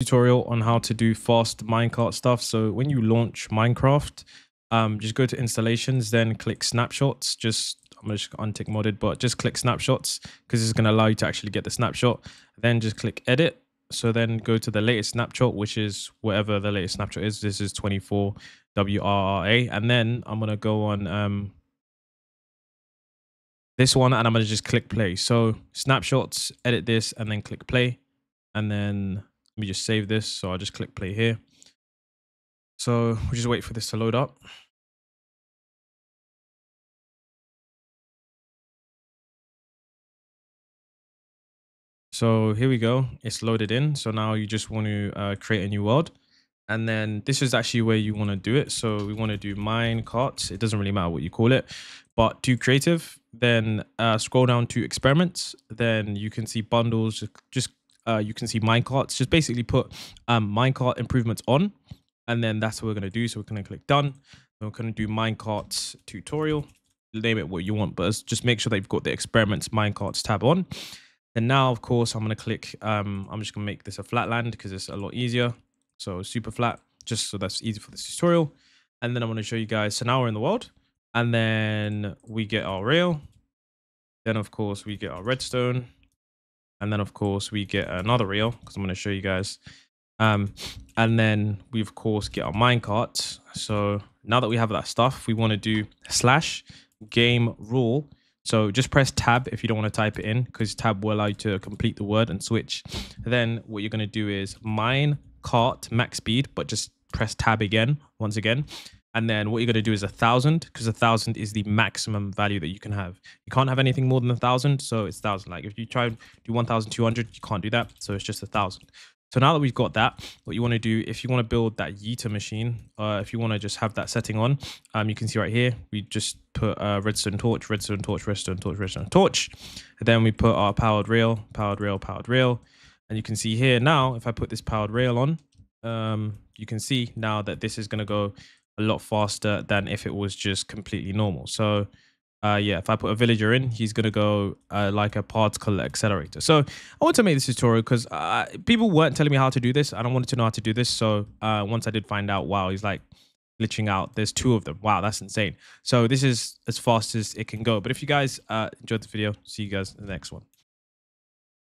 tutorial on how to do fast minecart stuff. So when you launch Minecraft, um, just go to installations, then click snapshots. Just I'm just untick modded, but just click snapshots because it's going to allow you to actually get the snapshot. Then just click edit. So then go to the latest snapshot, which is whatever the latest snapshot is. This is 24 WRRA. And then I'm going to go on um, this one and I'm going to just click play. So snapshots, edit this, and then click play. And then let me just save this. So I'll just click play here. So we'll just wait for this to load up. So here we go. It's loaded in. So now you just want to uh, create a new world. And then this is actually where you want to do it. So we want to do mine carts. It doesn't really matter what you call it, but do creative. Then uh, scroll down to experiments. Then you can see bundles. Just uh, you can see minecarts. Just basically put um, minecart improvements on, and then that's what we're gonna do. So we're gonna click done. We're gonna do minecarts tutorial. Name it what you want, but just make sure that you've got the experiments minecarts tab on. And now, of course, I'm gonna click. Um, I'm just gonna make this a flatland because it's a lot easier. So super flat, just so that's easy for this tutorial. And then I'm gonna show you guys. So now we're in the world, and then we get our rail. Then of course we get our redstone and then of course we get another reel because I'm going to show you guys. Um, and then we of course get our minecart. So now that we have that stuff, we want to do slash game rule. So just press tab if you don't want to type it in because tab will allow you to complete the word and switch. Then what you're going to do is mine cart max speed, but just press tab again, once again. And then what you're going to do is a thousand because a thousand is the maximum value that you can have. You can't have anything more than a thousand. So it's thousand. Like if you try and do 1,200, you can't do that. So it's just a thousand. So now that we've got that, what you want to do, if you want to build that Yeeter machine, uh, if you want to just have that setting on, um, you can see right here, we just put uh, redstone torch, redstone torch, redstone torch, redstone torch. And then we put our powered rail, powered rail, powered rail. And you can see here now, if I put this powered rail on, um, you can see now that this is going to go a lot faster than if it was just completely normal. So uh, yeah, if I put a villager in, he's going to go uh, like a particle accelerator. So I want to make this tutorial because uh, people weren't telling me how to do this. I don't wanted to know how to do this. So uh, once I did find out, wow, he's like glitching out. There's two of them. Wow, that's insane. So this is as fast as it can go. But if you guys uh, enjoyed the video, see you guys in the next one.